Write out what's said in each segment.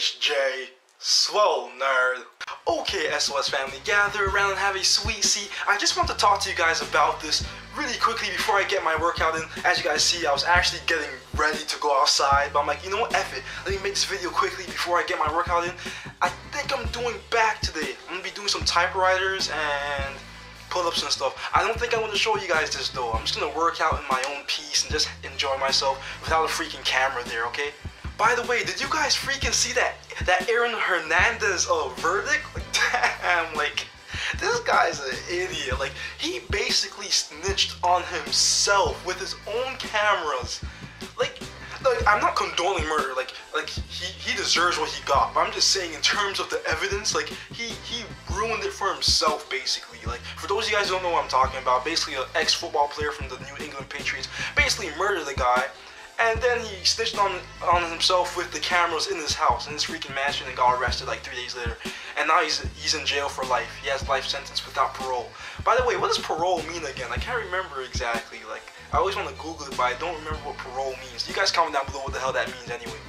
It's Jay, Swole Nerd. Okay, SOS family, gather around and have a sweet seat. I just want to talk to you guys about this really quickly before I get my workout in. As you guys see, I was actually getting ready to go outside, but I'm like, you know what, F it. Let me make this video quickly before I get my workout in. I think I'm doing back today. I'm gonna be doing some typewriters and pull-ups and stuff. I don't think I'm gonna show you guys this though. I'm just gonna work out in my own peace and just enjoy myself without a freaking camera there, okay? By the way, did you guys freaking see that that Aaron Hernandez uh, verdict? Like, damn, like this guy's an idiot. Like he basically snitched on himself with his own cameras. Like, like I'm not condoning murder. Like, like he he deserves what he got. But I'm just saying in terms of the evidence, like he he ruined it for himself basically. Like for those of you guys who don't know what I'm talking about, basically an ex-football player from the New England Patriots basically murdered the guy and then he snitched on on himself with the cameras in his house, in his freaking mansion, and got arrested like three days later. And now he's he's in jail for life. He has life sentence without parole. By the way, what does parole mean again? I can't remember exactly. Like I always want to Google it, but I don't remember what parole means. You guys comment down below what the hell that means anyway.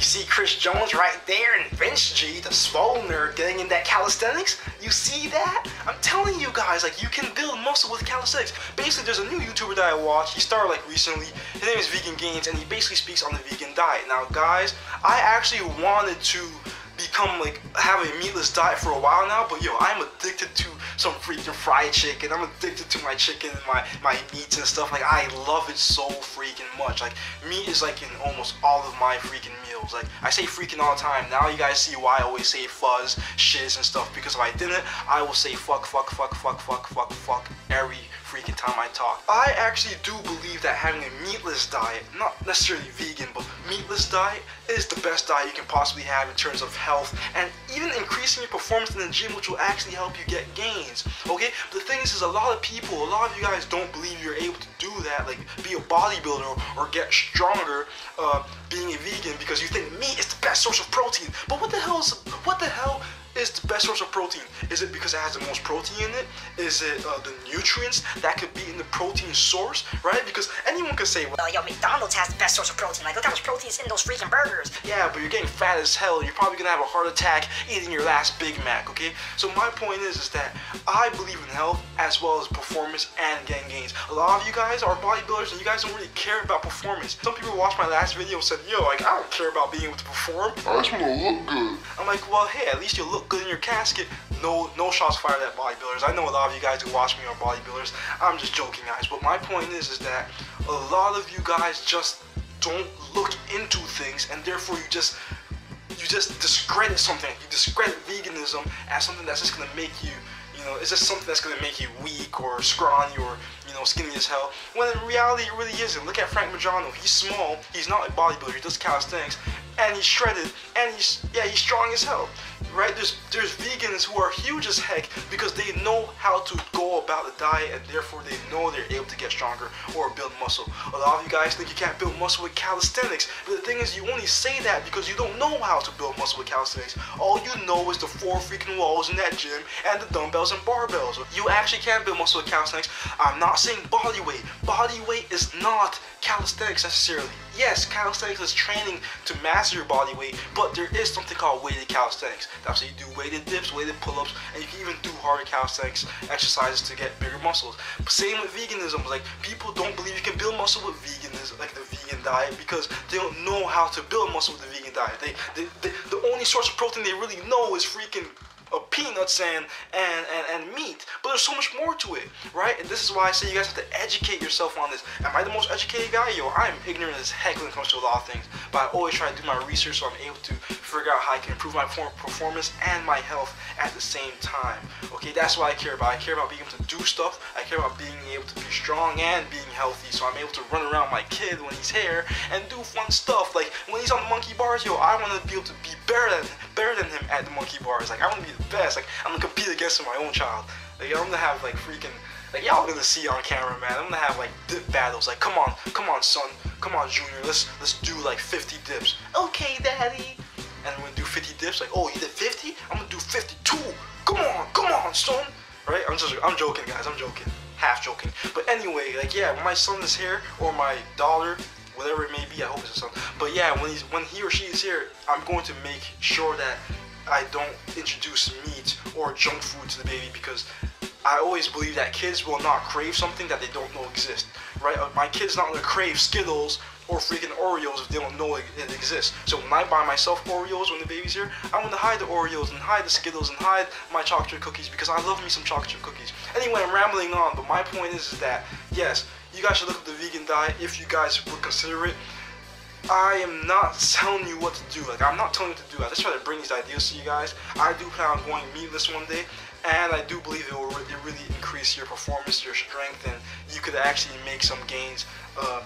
You see Chris Jones right there and Vince G, the swole nerd, getting in that calisthenics? You see that? I'm telling you guys, like, you can build muscle with calisthenics. Basically, there's a new YouTuber that I watch. He started, like, recently. His name is Vegan Gains, and he basically speaks on the vegan diet. Now, guys, I actually wanted to become like have a meatless diet for a while now, but yo, I'm addicted to some freaking fried chicken. I'm addicted to my chicken and my my meats and stuff. Like I love it so freaking much. Like meat is like in almost all of my freaking meals. Like I say freaking all the time. Now you guys see why I always say fuzz, shiz and stuff. Because if I didn't, I will say fuck, fuck, fuck, fuck, fuck, fuck, fuck every freaking time I talk. I actually do believe that having a meatless diet, not necessarily vegan, but meatless diet is the best diet you can possibly have in terms of health and even increasing your performance in the gym, which will actually help you get gains. Okay, but the thing is, is a lot of people, a lot of you guys don't believe you're able to do that, like be a bodybuilder or get stronger uh, being a vegan because you think meat is the best source of protein. But what the hell is, what the hell is the best source of protein? Is it because it has the most protein in it? Is it uh, the nutrients that could be in the protein source, right? Because anyone could say, well, yo, McDonald's has the best source of protein. Like, look how much protein is in those freaking burgers. Yeah, but you're getting fat as hell. You're probably gonna have a heart attack eating your last Big Mac, okay? So my point is, is that I believe in health as well as performance and getting gains. A lot of you guys are bodybuilders and you guys don't really care about performance. Some people watched my last video and said, yo, like, I don't care about being able to perform. I just wanna look good. I'm like, well, hey, at least you look good in your casket. No, no shots fired at bodybuilders. I know a lot of you guys who watch me are bodybuilders. I'm just joking, guys. But my point is, is that a lot of you guys just don't look into things, and therefore you just you just discredit something. You discredit veganism as something that's just gonna make you, you know, it's just something that's gonna make you weak or scrawny or you know, skinny as hell. When in reality, it really isn't. Look at Frank Medrano. He's small. He's not a bodybuilder. He does calisthenics, and he's shredded, and he's yeah, he's strong as hell. Right? There's there's vegans who are huge as heck because they know how to go about the diet, and therefore they know they're able to get stronger or build muscle. A lot of you guys think you can't build muscle with calisthenics, but the thing is, you only say that because you don't know how to build muscle with calisthenics. All you know is the four freaking walls in that gym and the dumbbells and barbells. You actually can build muscle with calisthenics. I'm not saying body weight. Body weight is not calisthenics necessarily. Yes, calisthenics is training to master your body weight, but there is something called weighted calisthenics. That's why you do weighted dips, weighted pull-ups, and you can even do harder calisthenics exercises to get bigger muscles. But same with veganism. Like people don't believe you can build muscle with veganism, like the vegan diet, because they don't know how to build muscle with the vegan diet. They, they, they the only source of protein they really know is freaking of peanuts and, and, and, and meat. There's so much more to it, right? And this is why I say you guys have to educate yourself on this. Am I the most educated guy? Yo, I'm ignorant as heck when it comes to a lot of things. But I always try to do my research so I'm able to figure out how I can improve my performance and my health at the same time. Okay, that's what I care about. I care about being able to do stuff. I care about being able to be strong and being healthy. So I'm able to run around my kid when he's here and do fun stuff. Like when he's on the monkey bars, yo, I want to be able to be better than better than him at the monkey bars. Like I want to be the best. Like I'm gonna compete against my own child. Like I'm gonna have like freaking like y'all gonna see on camera, man. I'm gonna have like dip battles. Like come on, come on, son, come on, Junior. Let's let's do like 50 dips. Okay, Daddy. And I'm gonna do 50 dips. Like oh, you did 50? I'm gonna do 52. Come on, come on, son. Right? I'm just I'm joking, guys. I'm joking. Half joking. But anyway, like yeah, when my son is here or my daughter whatever it may be. I hope it's a son. But yeah, when he's when he or she is here, I'm going to make sure that I don't introduce junk food to the baby because I always believe that kids will not crave something that they don't know exists. Right? Uh, my kid's not gonna crave Skittles or freaking Oreos if they don't know it, exists. So when I buy myself Oreos when the baby's here, I'm gonna hide the Oreos and hide the Skittles and hide my chocolate cookies because I love me some chocolate cookies. Anyway, I'm rambling on, but my point is, is that yes, you guys should look at the vegan diet if you guys would consider it. I am not telling you what to do. Like I'm not telling you what to do. I just try to bring these ideas to you guys. I do plan on going meatless one day, and I do believe it will really, really increase your performance, your strength, and you could actually make some gains. Uh,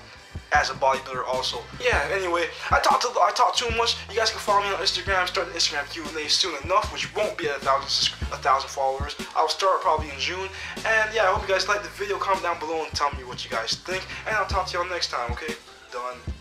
as a bodybuilder also. Yeah, anyway, I talked to I talked too much. You guys can follow me on Instagram, start the Instagram Q&A soon enough, which won't be at a thousand a thousand followers. I'll start probably in June. And yeah, I hope you guys like the video. Comment down below and tell me what you guys think. And I'll talk to y'all next time, okay? Done.